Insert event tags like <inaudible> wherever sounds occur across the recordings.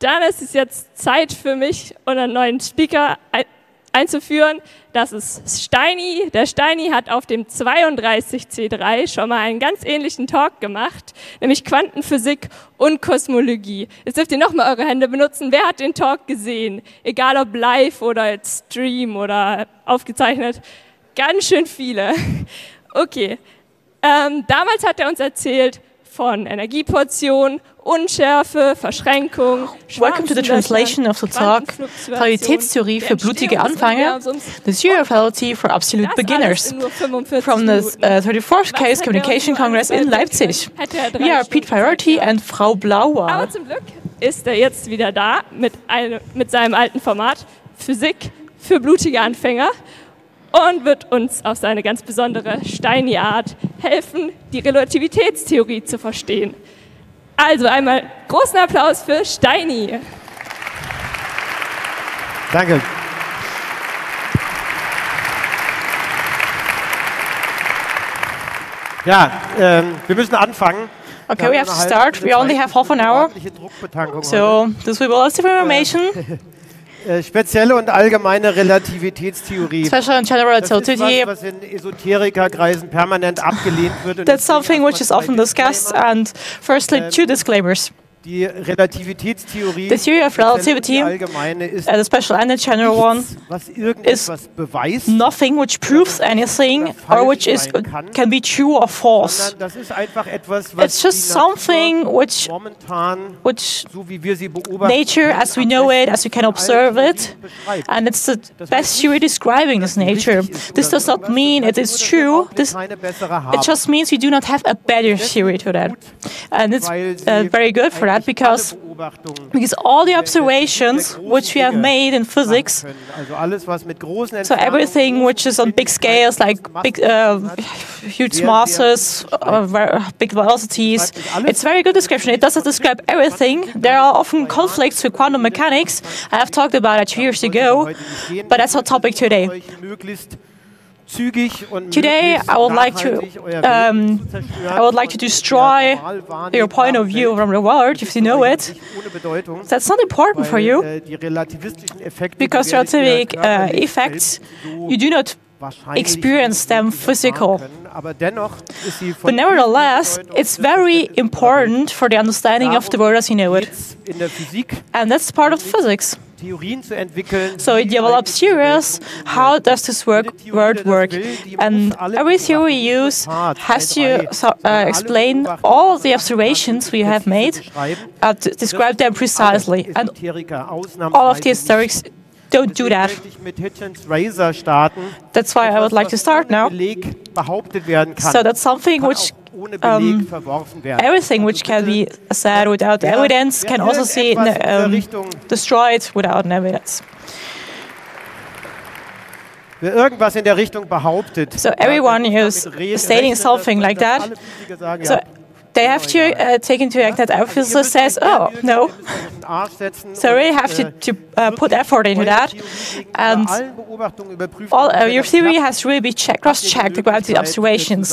Dann ist es jetzt Zeit für mich, unseren neuen Speaker ein einzuführen. Das ist Steini. Der Steini hat auf dem 32C3 schon mal einen ganz ähnlichen Talk gemacht, nämlich Quantenphysik und Kosmologie. Jetzt dürft ihr nochmal eure Hände benutzen. Wer hat den Talk gesehen? Egal ob live oder als Stream oder aufgezeichnet. Ganz schön viele. <laughs> Okay. Ähm, damals hat er uns erzählt von Energieportion Unschärfe, Verschränkung. Welcome to the translation of the talk Qualitätstheorie für blutige Anfänger, the zero reality for absolute beginners, from the uh, 34th Case Communication Congress in Leipzig. We are Pete Priority and Frau Blauer. Aber zum Glück ist er jetzt wieder da mit, einem, mit seinem alten Format Physik für blutige Anfänger und wird uns auf seine ganz besondere Steini-Art helfen, die Relativitätstheorie zu verstehen. Also einmal großen Applaus für Steini. Danke. Ja, ähm, wir müssen anfangen. Okay, we have to start. We only have half an hour. So, this will be lots of information. <laughs> Äh, spezielle und allgemeine Relativitätstheorie. Special and general relativity. Das ist was, was in Esoterikerkreisen permanent abgelehnt wird. That's something which is often discussed. And firstly, two disclaimers. The theory of relativity, uh, the special and the general one, is nothing which proves anything or which is can be true or false. Das ist etwas, was it's just something which, which so wie wir sie nature, as we know it, as we can observe it, and it's the best theory describing this nature. This does not mean it is true. This, it just means we do not have a better theory to that, and it's uh, very good for that because, because all the observations which we have made in physics, so everything which is on big scales, like big, uh, huge masses, uh, big velocities, it's very good description. It doesn't describe everything. There are often conflicts with quantum mechanics. I have talked about it two years ago, but that's our topic today. Today, I would like to um, I would like to destroy your point of view from the world, if you know it. That's not important for you because relativistic uh, effects you do not experience them physical. But nevertheless, it's very important for the understanding of the world as you know it. And that's part of physics. So it develops theories. How does this work, word work? And every theory we use has to uh, explain all the observations we have made, uh, to describe them precisely. And all of the historics don't do that. That's why I would like to start now. So that's something which um, everything which can be said without evidence can also be um, destroyed without evidence. Wer irgendwas in der Richtung behauptet, so everyone is stating something like that. So they have to uh, take into account that officer says, oh, no. <laughs> So really have to, to uh, put effort into that. And all, uh, your theory has really been check, cross-checked about the observations.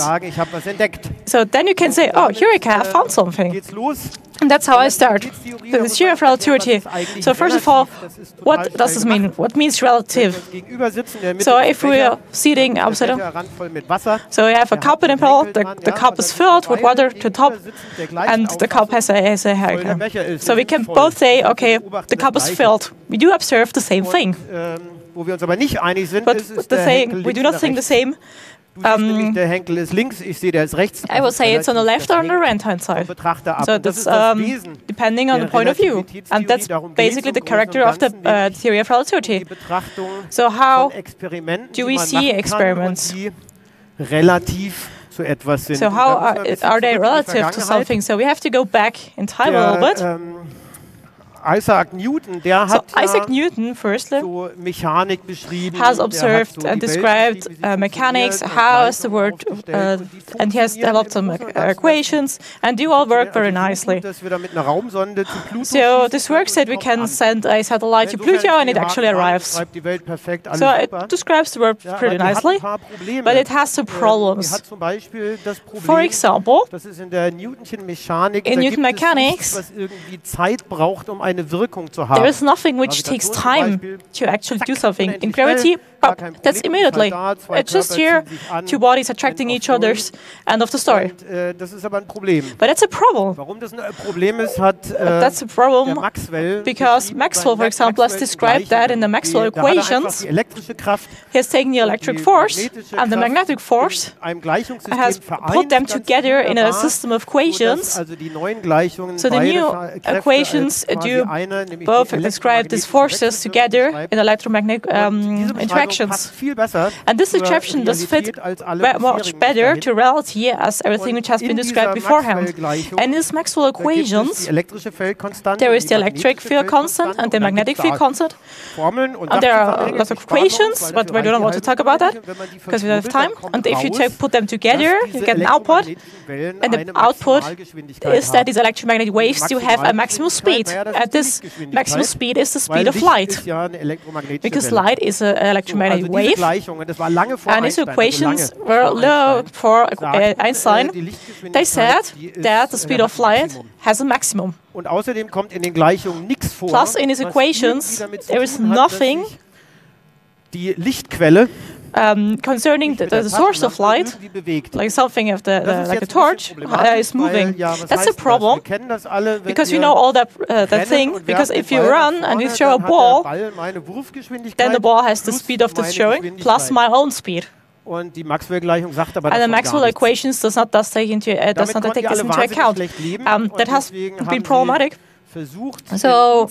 So then you can say, oh, Eureka, I found something. And that's how I start. So the theory of relativity. So first of all, what does this mean? What means relative? So if we are sitting opposite, so we have a cup in the middle, the, the cup is filled with water to the top, and the cup has a, has a. So we can both say, okay, the cup is filled. We do observe the same thing. But the thing, we do not think the same. Um, der Henkel ist links, ich sehe, der ist rechts. I will say it's on the left or on the right hand side. So that's um, depending on the point of view. And that's basically the character of the uh, theory of relativity. So how do we see experiments? Relativ zu etwas sind. So how are, are they relative to something? So we have to go back in time a little bit. Isaac Newton, der so Isaac Newton, firstly, so Mechanik beschrieben. Has observed and described uh, mechanics, how is the word, uh, and he has developed some uh, equations, and do all work very nicely. So this works that we can send a satellite to Pluto and it actually arrives. So it describes the world pretty nicely, but it has some problems. For example, in Newton mechanics, eine Wirkung zu haben. There is nothing which takes time to actually do something. In gravity, that's immediately. It's just here, two bodies attracting each other, end of the story. Und, äh, das ist aber ein Problem. But that's a problem. Warum das ein Problem ist, hat äh, That's a problem because Maxwell, for example, has described that in the Maxwell equations. Die elektrische Kraft He has taken the electric force and the magnetic force and has put them together in a system of equations. also die neuen Gleichungen So the new equations do eine, nämlich die both describe these forces together in electromagnetic um, Beschreibung interactions. passt viel besser And this zur description does fit Realität als alle ve- much better to reality as everything which has been described beforehand. And in these Maxwell Da gibt es die equations, there is the electric field constant and the magnetic field constant. And there are lots of sparen wir uns, equations, but we don't want to talk about that Stunde. Wenn man die because we don't have time. And if you take, put them together, you get an output. And the output is that these electromagnetic waves do have a maximum speed. And this maximum speed is the speed of light. ist ja eine elektromagnetische Because light is an So, electromagnetic also wave. Gleichungen, das war lange vor And these Einstein, equations also were low for uh, Einstein. die They said that the speed of ein light Maximum. has a maximum. Und außerdem kommt in den Gleichungen nichts vor. Plus, in his was equations, there is nothing die Lichtquelle um, concerning the, the source of light, like something of the, the like a torch, uh, is moving. Weil, ja, was That's a problem Wir kennen das alle, wenn because we know all that uh, that thing. Because if you run and you throw a ball, der Ball meine Wurfgeschwindigkeit then the ball has the speed of the throwing plus my own speed. Und die Maxwell-Gleichung sagt aber And the Maxwell equations does not does take into uh, does not take this into account. Um, that has been problematic. So,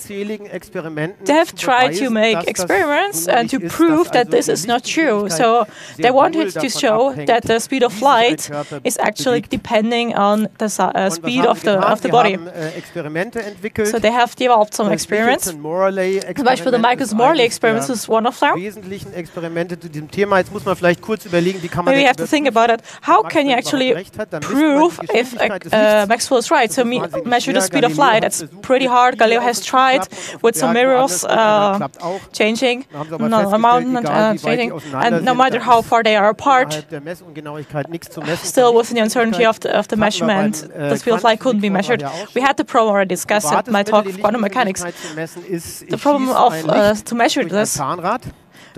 They have tried to make experiments and to prove that this is not true. So they wanted to show that the speed of wie sich der light is actually depending on the uh, speed of the of the body. äh. So they have developed some experiments. Michelson-Morley-Experiment Zum Beispiel the ist Michelson-Morley eines experiment der is one of them. wesentlichen Experimente zu diesem Thema. Jetzt muss man vielleicht kurz überlegen, wie kann man Maybe you have to think about it. How can you actually recht hat? Dann misst man die prove if uh, Maxwell is right? So me measure the speed of light. hat It's versucht, pretty hard. Galileo has tried klappen und auf with some mirrors woanders und dann uh, changing Da haben sie aber on a festgestellt, mountain and egal uh, wie weit die changing, and no matter how far they are apart, Innerhalb der Messungenauigkeit nichts zu messen. still within the uncertainty of the, of the Hatten wir beim, measurement, äh, the speed of light couldn't be measured. We had the problem already discussed at my talk of quantum mechanics. Lichtgeschwindigkeit zu messen, ist, The problem of uh, to measure this.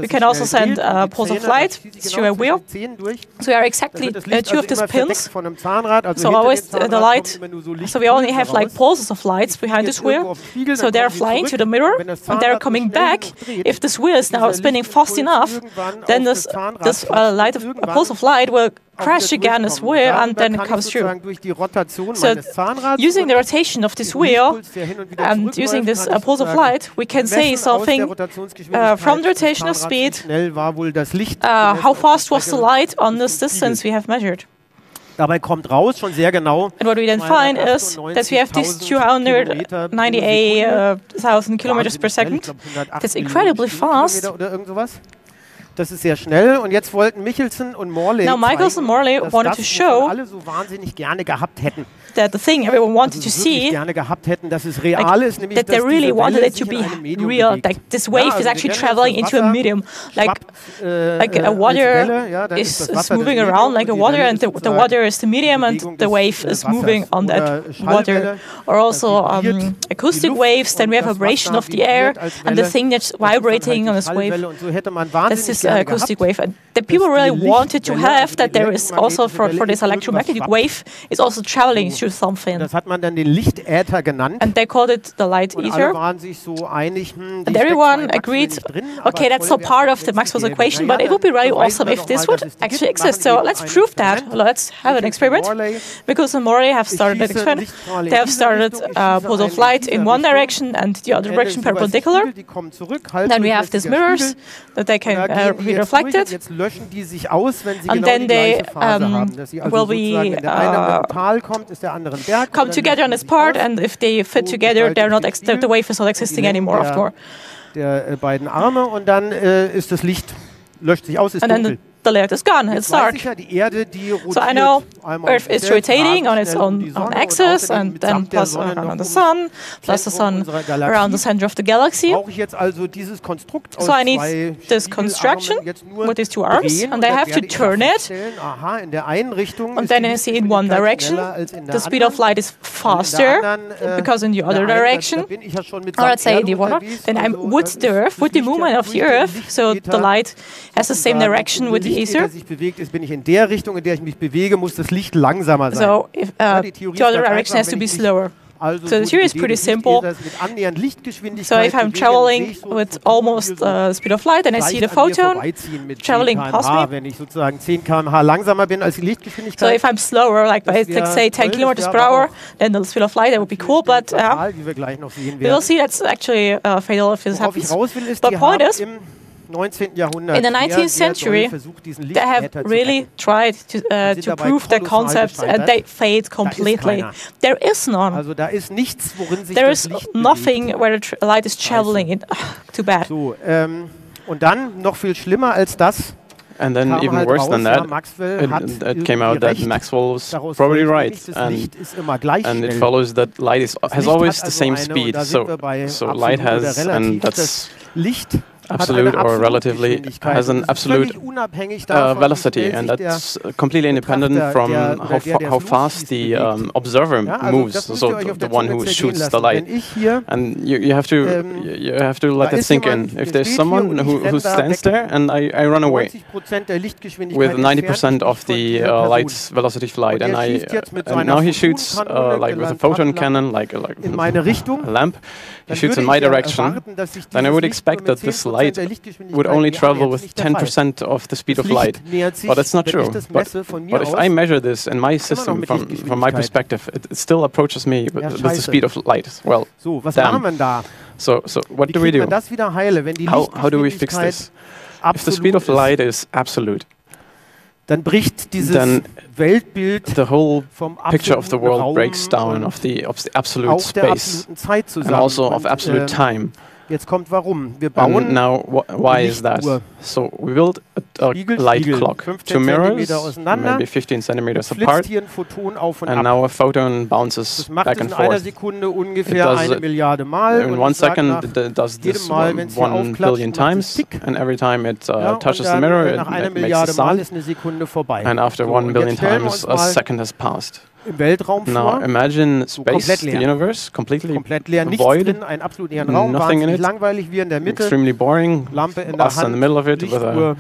We can also send und pulse of light through a wheel. zwischen die Zähnen durch. so we are exactly uh, two of these pins. von einem Zahnrad, also So always uh, the light. kommen immer nur so we only have like pulses of lights behind this wheel. irgendwo auf den Spiegel, So they're flying to the mirror and they're coming back. If this wheel is now spinning fast enough, then this this uh, light of a pulse of light will crash again this wheel and then it comes through. sozusagen durch die Rotation So using the rotation of this wheel Lichtpuls, der hin und wieder and using this uh, pulse of light, we can say messen aus der something uh, from the rotation of speed. schnell war wohl das Licht Uh, how fast was the light on this distance we have measured? Dabei kommt raus schon sehr genau, And what we then find is that we have these 298,000 kilometers per second. That's incredibly fast. Das ist sehr schnell. Und jetzt wollten Michelson und Morley Now, Michaels and Morley wanted to show alle so wahnsinnig gerne gehabt hätten, That the thing everyone wanted to see gerne gehabt hätten, dass es real ist, nämlich that they really wanted it to be in einem Medium real. bewegt. Like this wave also is actually traveling into a medium. Like äh, like äh, a water ja, is, is moving around like a water, and the, the water is the medium, and the wave äh, is moving on that water. Or also um, acoustic waves. Then we have vibration of the air, and the thing that's Das ist dann halt vibrating on this wave. Schallwelle. Und so hätte man That's this gerne acoustic wave, and the people really wanted to have that there is also for, for this electromagnetic wave is also traveling through something, Das hat man dann den Lichtäther genannt. and they called it the light Und alle ether. waren sich so einig, hm, die And steckt zwar everyone in Maxwell agreed, nicht drin, aber okay, that's toll not wär's, part wenn of the es Maxwell's die gäbe. equation, Na but ja, it would be dann really beweisen awesome wir if doch this mal, would dass es die actually gibt. exist. Machen So wir let's ein prove that. Experiment. Let's have an experiment. Morley, Because and Morley have ich started an schieße experiment. Lichtstrahl in They have diese started Richtung, ich a schieße pulse of einen light in in dieser one Richtung. direction and the other Ende direction ist jeweils perpendicular. Spiegel, die kommen zurück, halb Then we have these durchlässiger mirrors Spiegel. that they can Da uh, gehen be die jetzt durch und reflected. Jetzt löschen die sich aus, wenn sie And genau then die they, gleiche Phase um, haben. Dass sie also will be, sozusagen, wenn der eine uh, mit dem Tal kommt, ist der andere ein Berg. und come dann together on löschen this sie sich part, aus. and if they fit So together, gestaltet they're not sich ex- der the, the wave is not und die existing Längen anymore der- afterward. der äh, beiden Arme und dann äh, ist das Licht, löscht sich aus, ist And then the, dunkel. The is gone. It's dark. So I know Earth is rotating on its own, own axis, and then plus around the sun, plus the sun around the center of the galaxy. So I need this construction with these two arms, and I have to turn it. And then I see in one direction, the speed of light is faster äh, because in the other direction, or let's say the water, then I'm with the Earth, with the movement of the Earth, so the light has the same direction with the ether. So if, uh, the other direction has to be slower. So the theory is pretty simple. So if I'm traveling with almost uh, speed of light and I see the photon traveling past me. So if I'm slower, like by let's say 10 kilometers per hour, then the speed of light that would be cool. But uh, we'll see that's actually uh, fatal if this happens. But point is. In the 19th century, they have really tried to, uh, to prove their concepts and they failed completely. There is none. There is nothing where the light is traveling. In, too bad. So, ähm, und dann noch viel schlimmer als das. And then even halt worse than that, it, it, came out that Maxwell was probably right, and, and it follows that light is, has always the same speed. So, so light has, and that's absolute or relatively has an absolute uh, velocity, and that's completely independent from how, fa how fast the um, observer moves, so the, one who shoots the light. And you, you have to ähm, you have to let it sink in. If there's someone who, who stands there and I, I run away with 90% of the uh, light's velocity flight, and I uh, and now he shoots uh, like with a photon cannon, like like <laughs> a lamp. He shoots in my direction. Then I would expect that this light light would only travel with 10% of the speed of light. But that's not true. But, but if I measure this in my system from, from my perspective, it, it still approaches me with, with, the speed of light. Well, damn. So, so what do we do? How, how do we fix this? If the speed of light is absolute, dann bricht dieses then Weltbild the whole picture of the world breaks down of the, of the absolute space and also of absolute äh, time. Jetzt kommt warum. Wir bauen And now why is that? So we build a, a light clock, two mirrors, maybe 15 centimeters apart, and now a photon bounces back and forth. it does in one second it does this one, one billion times, and every time it uh, touches the mirror, it, it makes a sound. And after one billion times, a second has passed. Now imagine space, the universe, completely void, drin, ein absolut leeren Raum, nothing in it, langweilig, wir in der Mitte, extremely boring, Lampe in der us in the middle of it with a,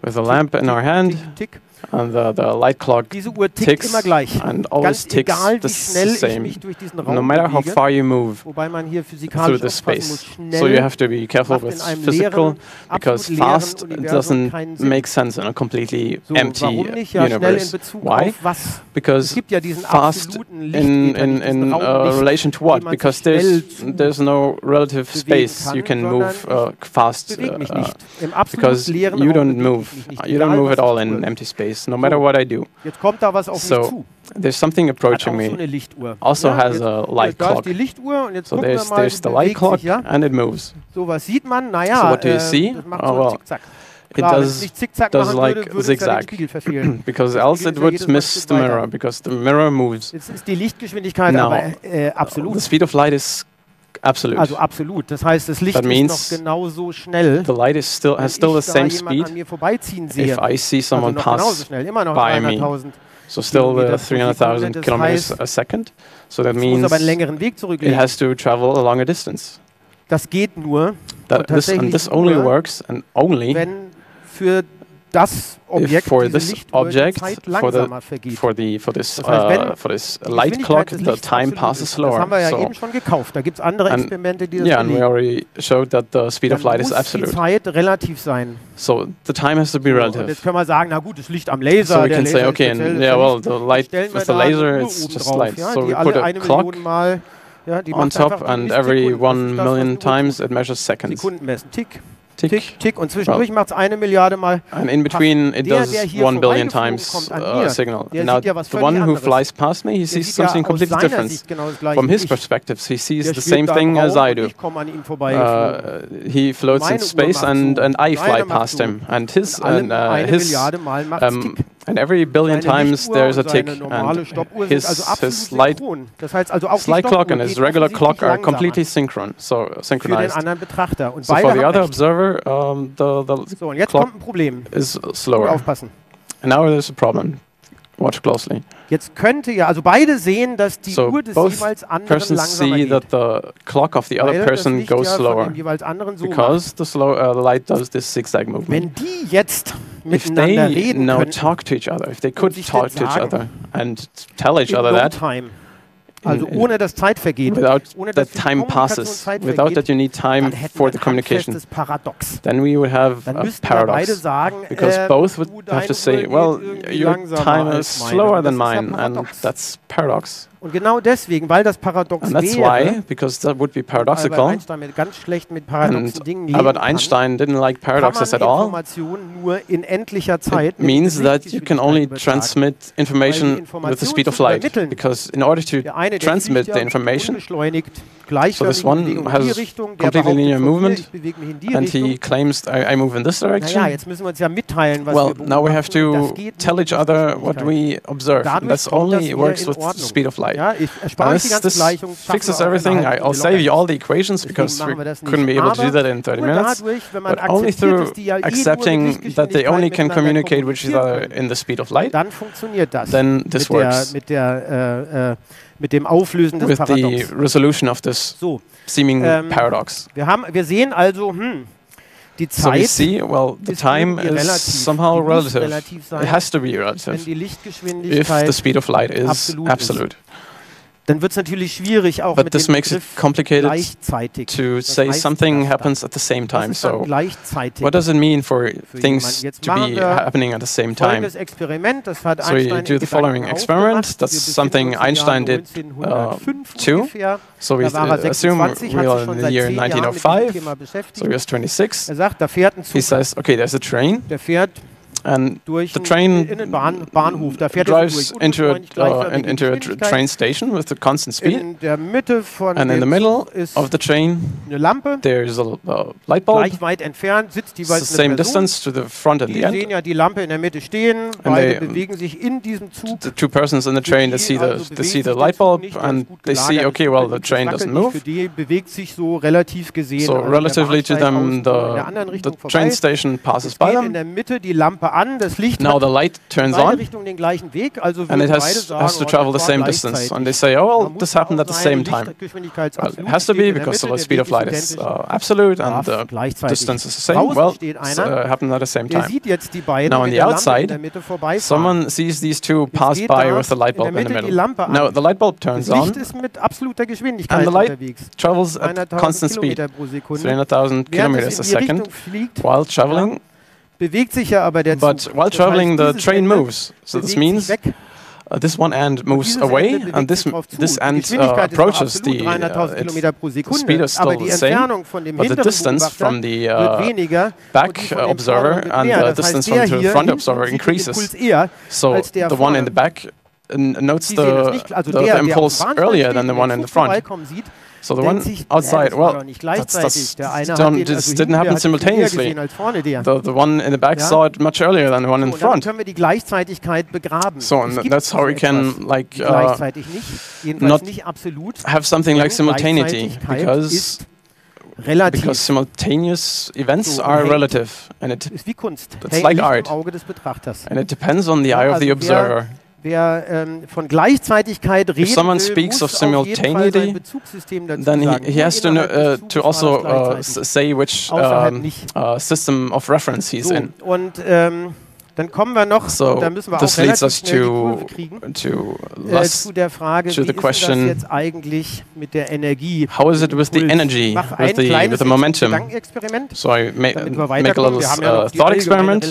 with a lamp in our hand, tick, tick. And the, the light clock Diese Uhr tickt ticks immer gleich. and always Ganz ticks egal, the wie schnell ich same, mich durch diesen Raum no matter how bewege, far you move wobei man hier through physikalisch the aufpassen space. muss. Schnell So you have to be careful macht with in einem physical leeren, because absolut leeren fast Universum keinen doesn't Sinn. make sense in a completely So, empty warum nicht? Ja, schnell in universe. Bezug Why? auf was? Because Es gibt ja diesen fast absoluten in, Lichtmeter, in, diesen in uh, Raumlicht, relation to den what? man Because sich there's there's no relative bewegen space kann, you can sondern move uh, fast bewege mich uh, nicht. Im absolut because leeren you Raum don't bewege move. mich nicht, You don't egal, move was at all in tue. empty space, no matter what I do. Jetzt kommt da was auf mich So zu. there's something approaching auch so me. Also ja, has a light clock. die und jetzt So there's mal, there's the light clock sich, ja? and it moves. So was sieht man, naja, So what do you äh, see? das macht Oh, so well, Zickzack. It does does like würde, würde es ja den zigzag <clears throat> because else it would jedes Mal ein miss the mirror because the mirror moves. Jetzt ist die Lichtgeschwindigkeit Now, aber äh, absolut. The speed of light is absolute. Also absolut. Das heißt, das Licht That ist noch genauso schnell. the light is still wenn has still the same jemanden speed an mir vorbeiziehen sehe. if I see someone also pass schnell, immer noch by me. 300.000. So still the pro Sekunde, 300,000 das kilometers heißt, a second. So that means aber einen längeren Weg it has to travel a longer distance. Das geht nur, That und this and this only works and only wenn für das Objekt, for this object, for the vergeht. for the for this Das heißt, uh, for this light clock, the time passes slower. Das haben wir ja So eben schon gekauft. Da gibt es andere And- Experimente, die das yeah, and we already showed that the speed of light is muss die absolute. Zeit relativ sein. So the time has to be So, relative. jetzt können wir sagen, na gut, das Licht am Laser. So we can Laser say, okay, and yeah, well, the light with the laser, it's just drauf, light. ja, So we put a clock ja, die on top, and every one ist das, was million times it measures seconds. Sekunden messen. Tick, Tick, Tick, tick. Und zwischendurch macht es eine Milliarde Mal. And in between it does der, der one billion times uh, signal. Now the one who flies past me, he sees something completely different. Genau From his perspective, he sees the same thing as I do. Uh, he floats in space and, and I fly past him. And his, and, uh, his um, And every billion times there's a tick, and his, his light, light clock and his regular clock are completely synchron, so synchronized. So for the other observer, um, the, the clock is slower. And now there's a problem. Watch closely. Jetzt könnte ja, also beide sehen, dass die so Uhr des jeweils anderen langsamer see that the clock of the other person goes slower so because the, slow, uh, the light does this zigzag movement. Wenn die jetzt miteinander if they reden now talk to each other, if they could talk to each other and tell each other that, time, Also ohne dass Zeit vergeht. Without ohne that time passes. Without that you need time for the communication. Then we would have a paradox. Sagen, because äh, both would have to say, well, your time is slower than mine, and that's paradox. Und genau deswegen, weil das paradox and that's wäre, why, because that would be paradoxical. Einstein mit ganz schlecht mit paradoxen Dingen Albert Einstein didn't like paradoxes at all. nur in endlicher Zeit it means that you can only transmit information with the speed of light. Because in order to transmit the information, so this one has completely linear movement, and he claims I, I move in this direction. well, now we have to tell each other what we observe. That's only works with the speed of light. this, this fixes everything. I, will save you all the equations because we couldn't be able to do that in 30 minutes. But only through accepting that they only can communicate with each other in the speed of light, then this works. Mit dem Auflösen des with Paradox. the resolution of this so, seeming ähm, paradox. Wir, haben, wir sehen also, hm, die Zeit so we see, well, the time is relativ. somehow relative. It has to be relative. Wenn die Lichtgeschwindigkeit if the speed of light is absolut. absolute. Ist dann wird es natürlich schwierig auch But mit this dem makes it complicated to say something happens at the same time. So what does it mean for things to be happening at the same time? So you do the following experiment. That's something Einstein did uh, too. So we uh, assume oh we are in the year 1905. So he was 26. He says, okay, there's a train and the train drives into a, uh, into a tr train station with a constant speed. and in the middle of the train, there's a uh, light bulb. It's the same distance to the front and the end. and they, The two persons in the train, they see the, they see the light bulb and they see, okay, well, the train doesn't move. So relatively to them, the, the train station passes by them an, das Licht now the light turns on, den gleichen Weg, also and it has, sagen, has to travel the same distance. And they say, oh, well, this happened at the same time. Well, it has to be because the speed of light is uh, absolute and the distance is the same. Well, it uh, happened at the same time. Now on the outside, someone sees these two pass by with the light bulb in the middle. Now the light bulb turns on, and the light travels at constant speed, 300,000 kilometers a second, while traveling bewegt sich ja aber der Zug. But while traveling, the train moves. So this means uh, this one end moves away, and this this end uh, approaches the, uh, the speed is still the same, but the distance from the uh, back observer and the distance from the front observer increases. So the one in the back notes the, the, the impulse earlier than the one in the front. So the one outside, well, that's, that's don't, this didn't happen simultaneously. The, the one in the back saw it much earlier than the one in the front. So and that's how we can like uh, not have something like simultaneity because Relativ. Because simultaneous events so, are relative, and it, it's like art, and it depends on the eye of the observer. Wer ähm, von Gleichzeitigkeit redet, If someone speaks of simultaneity, then he, he has to, know, uh, to also uh, say which um, uh, system of reference he's so, in. Und ähm, Dann kommen wir noch, so da müssen wir auch leads us to, kriegen, to, äh, zu der Frage, to the wie question, ist das jetzt eigentlich mit der Energie? How is it with the energy, with the, with the momentum? So I ma make a little uh, thought experiment,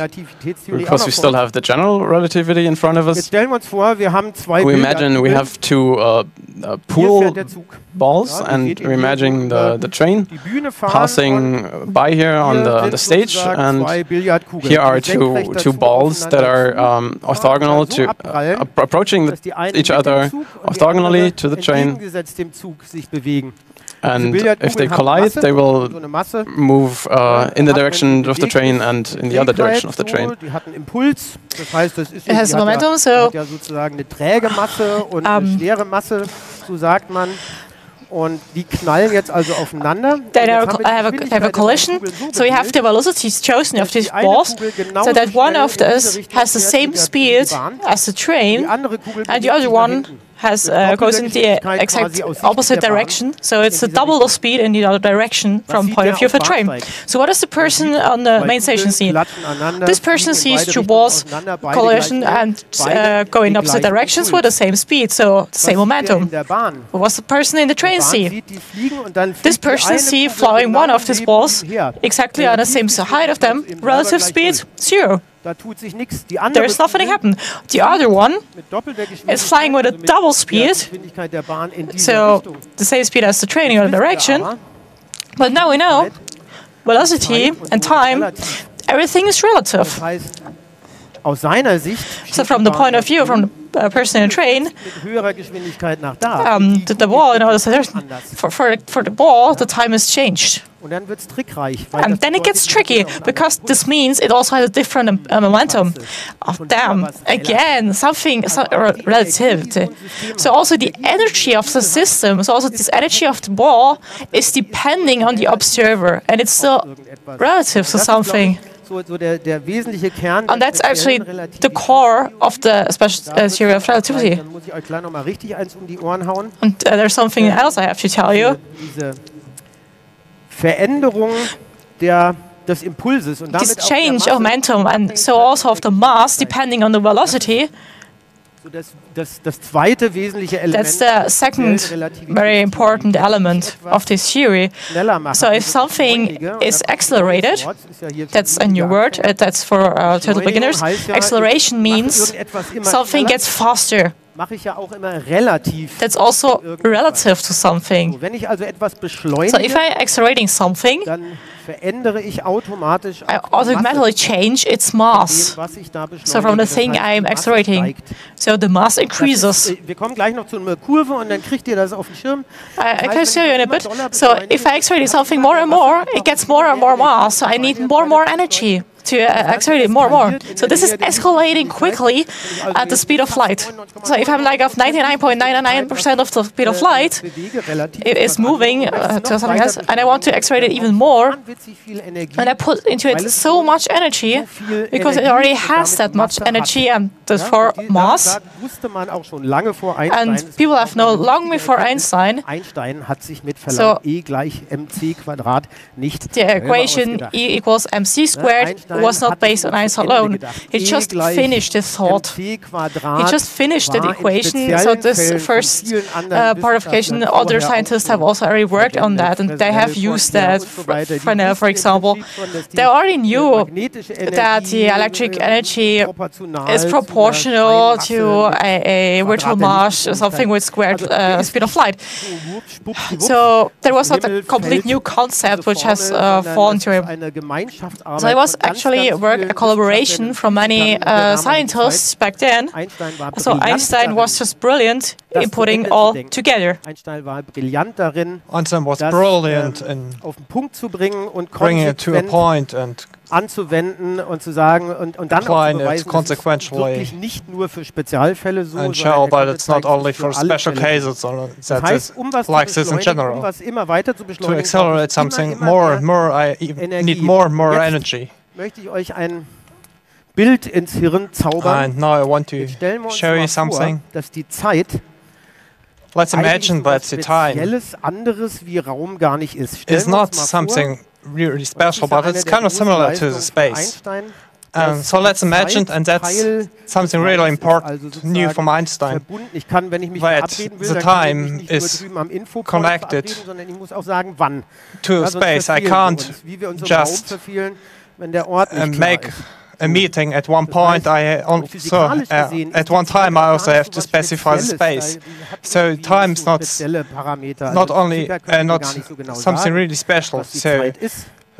because we still have the general relativity in front of us. Jetzt stellen wir uns vor, wir haben zwei we imagine we have two uh, uh, pool balls and we imagine the, the train passing by here on the, on the stage and here are two, two balls that are um, orthogonal to uh, approaching the, each other orthogonally to the train and if they collide, they will move uh, in the direction of the train and in the other direction of the train. It has momentum, so um, Und die knallen jetzt also aufeinander. They have, have, a, have a collision. So we have the velocities chosen of these balls, so that one of those has the same speed as the train, and the other one has uh, goes in the exact opposite direction. So it's a double the speed in the other direction from point of view of a train. So what does the person on the main station see? This person sees two balls collision and uh, go in opposite directions with the same speed, so the same momentum. What's the person in the train see? This person see flying one of these balls exactly on the same height of them, relative speed zero. There's nothing happen. The other one is flying with a double speed, so the same speed as the train in the direction. But now we know velocity and time, everything is relative. So from the point of view, from the uh, person in a train, um, the, the ball, you know, for, for, for the ball, the time has changed. And then it gets tricky because this means it also has a different uh, momentum. Oh, damn. Again, something so, relativity. So also the energy of the system, so also this energy of the ball is depending on the observer and it's still relative to something. And that's actually the core of the special uh, theory of relativity. And uh, there's something else I have to tell you. Veränderung der des Impulses und this change of momentum and so also of the mass depending on the velocity That's the second very important element of this theory. So if something is accelerated, that's a new word, uh, that's for uh, total beginners. Acceleration means something gets faster. That's also relative to something. So if I'm accelerating something, verändere ich automatisch I automatically change its mass. So from the thing I'm accelerating, so the mass increases. Ist, wir kommen gleich noch zu einer Kurve und dann kriegt ihr das auf den Schirm. I, I can show you in a bit. So if I accelerate something more and more, it gets more and more mass. So I need more and more energy to uh, accelerate more and more. So this is escalating quickly at the speed of light. So if I'm like of 99.99% of the speed of light, it is moving uh, to something else, and I want to accelerate it even more, and I put into it so much energy because it already has that much energy and therefore mass. And people have known long before Einstein. So the equation E equals mc squared was not based on Einstein alone. He just finished his thought. He just finished the equation. So this first uh, part of equation, other scientists have also already worked on that, and they have used that. For, now, for example, they already knew that the electric energy is proportional to a, a virtual mass, something with squared uh, speed of light. So there was not a complete new concept which has uh, fallen to him. So it was actually actually work a collaboration from many uh, scientists back then. So Einstein was just brilliant in putting all together. Einstein war brillant darin, Einstein was brilliant in auf den Punkt zu bringen und bringing it to a point and anzuwenden und zu sagen und, und dann auch zu beweisen, das wirklich nicht nur für Spezialfälle so, and show that it's not only for special cases, das heißt, um was like this in general, um was immer weiter zu beschleunigen, to accelerate something more and more, I need more and more energy möchte ich euch ein Bild ins Hirn zaubern. And now I want to show you something. Vor, dass die Zeit Let's imagine that the time anderes wie Raum gar nicht ist. is not something really special, but it's kind of similar to the space. Um, so let's imagine, and that's something really important, new from Einstein, that the time is connected to space. I can't just uh, make a meeting at one point. I also uh, at one time I also have to specify the space. So time's not not only uh, not something really special. So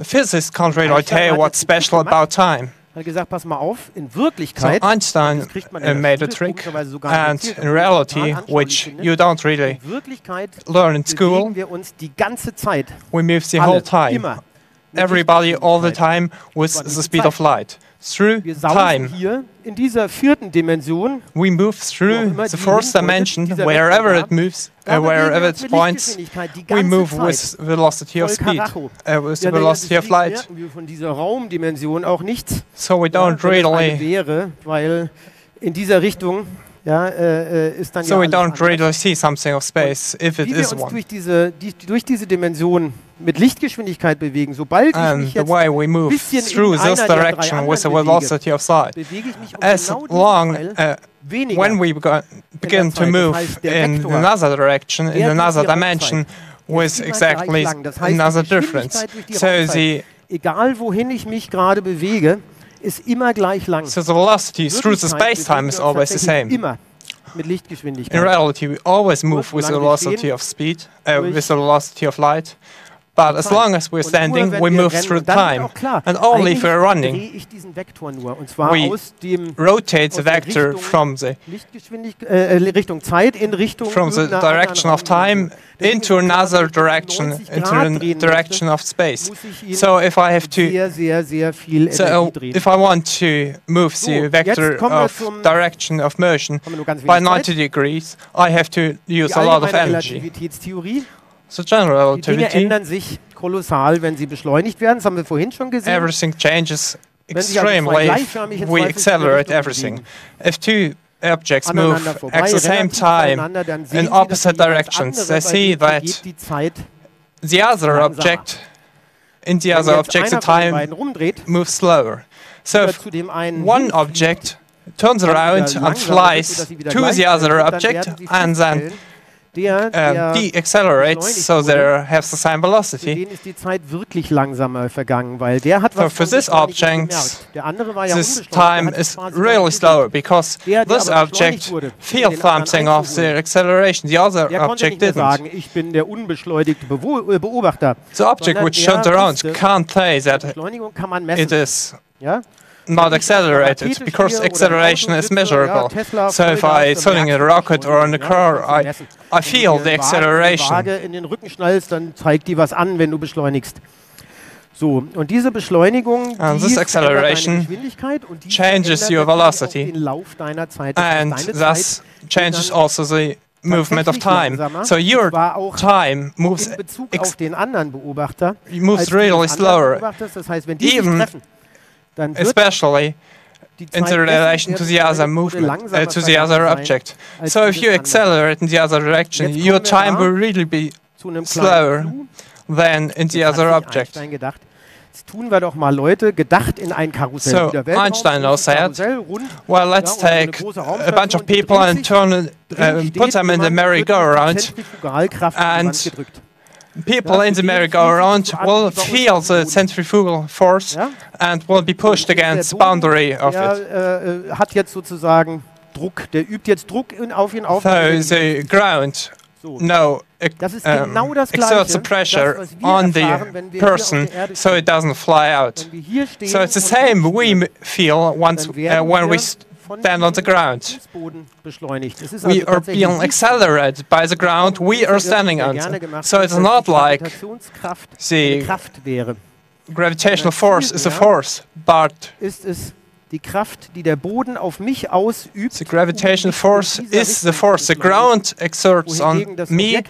physicists can't really tell you what's special about time. so Einstein uh, made a trick, and in reality, which you don't really learn in school, we move the whole time. Everybody all the time with the speed of light through time. We move through the fourth dimension, wherever it moves, uh, wherever it points, we move with velocity of speed, uh, with the velocity of light. So we don't really ja, äh, ist dann so ja we don't really see something of space if it is one. Durch diese, die, durch diese Dimension mit Lichtgeschwindigkeit bewegen, sobald And ich mich the way we move through this direction with the velocity of light, as genau long uh, when we begin to move in another direction, in another dimension, with exactly another difference. So the egal wohin ich mich gerade bewege, ist immer gleich lang. So the velocity through the space-time is always the same. Immer mit Lichtgeschwindigkeit. In reality, we always move with the velocity of speed, uh, with the velocity of light. But as long as we're standing, we move through time. And only if we're running, we rotate the vector from the, from the direction of time into another direction, into the direction of space. So if I have to, so if I want to move the vector of direction of motion by 90 degrees, I have to use a lot of energy. So general Die Dinge ändern sich kolossal, wenn sie beschleunigt werden. Das haben wir vorhin schon gesehen. Everything changes extremely. We accelerate everything. If two objects move at the same time in opposite directions, they see that the other object, in the other object, the time moves slower. So if one object turns around and flies to the other object and then der, um, der deaccelerates, so they have the same velocity. ist die Zeit wirklich langsamer vergangen, weil der hat was so for this object, this time is really slower because der, this object feels something of the acceleration. The other object didn't. Sagen, ich bin der unbeschleunigte äh, Beobachter. The object which turned around can't say that it is. Ja? Not accelerated because acceleration is measurable. So if I turning a rocket or in a car, I, I feel the acceleration. in den Rücken schnallst, dann zeigt die was an, wenn du beschleunigst. So, und diese Beschleunigung and this acceleration und changes your velocity and thus changes also the movement of time. So your time moves, moves really slower. Even especially in relation to the other movement, uh, to the other object. So if you accelerate in the other direction, your time will really be slower than in the other object. tun wir doch mal Leute, gedacht in ein Karussell. So Einstein said, well, let's take a bunch of people and turn, uh, put them in the merry-go-round and people in the merry-go-round will feel the centrifugal force and will be pushed against the boundary of it. Äh, hat jetzt sozusagen Druck, der übt jetzt Druck auf ihn auf. So the ground no das ist genau das exerts the pressure das, on the person so it doesn't fly out. So it's the same we feel once uh, when we stand on the ground. We are being accelerated by the ground we are standing on. So it's not like the gravitational force is a force, but die Kraft, die der Boden auf mich ausübt. The gravitational force is the force the ground exerts on me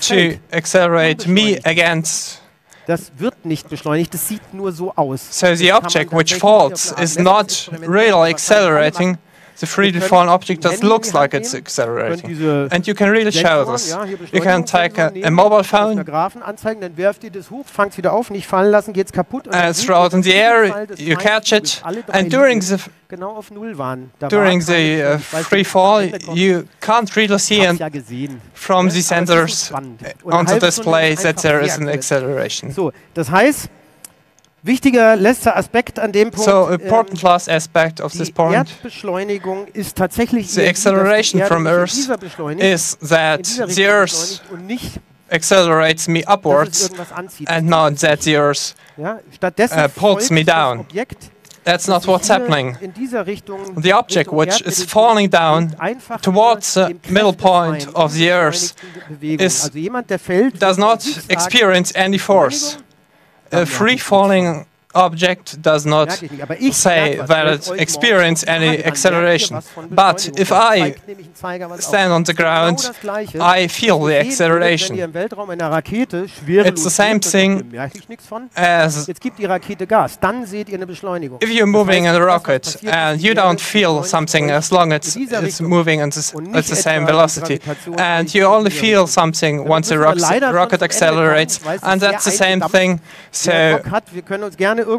to accelerate me against das wird nicht beschleunigt, das sieht nur so aus. So the object which falls is not really accelerating, the freely falling object just looks like it's accelerating. And you can really show this. You can take a, a mobile phone. And throw it in the air, you catch it, and during the during the uh, free fall, you can't really see from the sensors on the display that there is an acceleration. So, das heißt, Wichtiger letzter Aspekt an dem Punkt. So important ähm, last aspect of this point. Erdbeschleunigung ist tatsächlich the acceleration from Earth is that the Earth accelerates me upwards and not that the Earth uh, pulls me down. That's not what's happening. The object which is falling down towards the middle point of the Earth is, does not experience any force a free falling object does not say that it experiences any acceleration. But if I stand on the ground, I feel the acceleration. It's the same thing as if you're moving in a rocket and you don't feel something as long as it's moving at the same velocity. And you only feel something once the rocket accelerates. And that's the same thing. So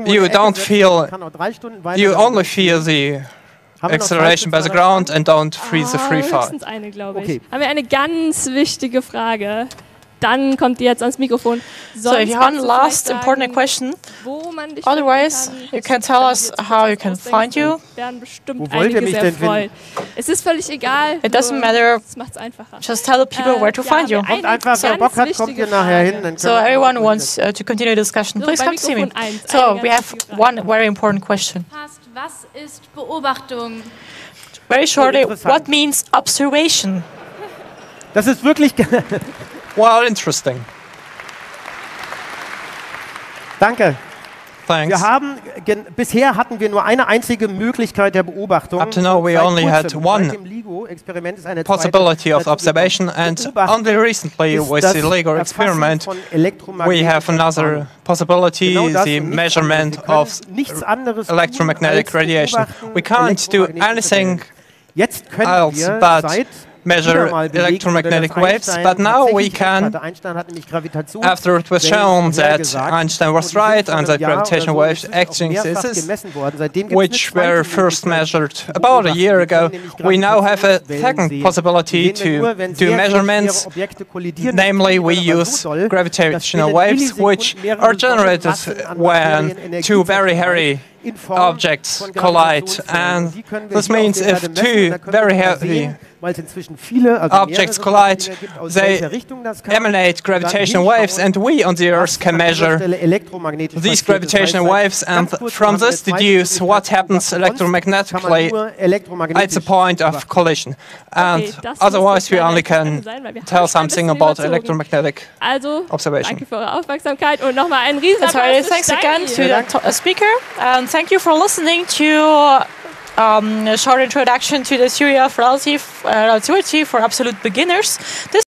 you don't feel, you only feel the acceleration by the ground and don't freeze the free ah, fall. Eine, okay. Haben wir eine ganz wichtige Frage. Dann kommt ihr jetzt ans Mikrofon. Sonst so if you have last sagen, important question, otherwise you can tell us how you can find you. Wo wollt ihr mich denn finden? Es ist völlig egal. It doesn't matter. Es macht's einfacher. Just tell the people äh, where to ja, find you. Kommt einfach, wer Bock hat, kommt ihr nachher hin. So everyone wants uh, to continue the discussion. Please come see me. So we have one very important question. Was ist Beobachtung? Very shortly, what means observation? Das ist wirklich <laughs> <laughs> Well, interesting. Danke. Thanks. Wir haben bisher hatten wir nur eine einzige Möglichkeit der Beobachtung. Up to now we only had one possibility of observation and only recently with the LIGO experiment we have another possibility, the measurement of electromagnetic radiation. We can't do anything else but measure electromagnetic waves, but now we can, after it was shown that Einstein was right and that gravitational wave exchanges, which were first measured about a year ago, we now have a second possibility to do measurements, namely we use gravitational waves, which are generated when two very heavy objects collide. And this means if two very heavy objects collide, they emanate gravitational waves, and we on the Earth can measure these gravitational waves, and from this deduce what happens electromagnetically at the point of collision. And otherwise, we only can tell something about electromagnetic observation. Sorry, thanks again to the uh, speaker, and thank you for listening to um, a short introduction to the theory of uh, relativity for absolute beginners. This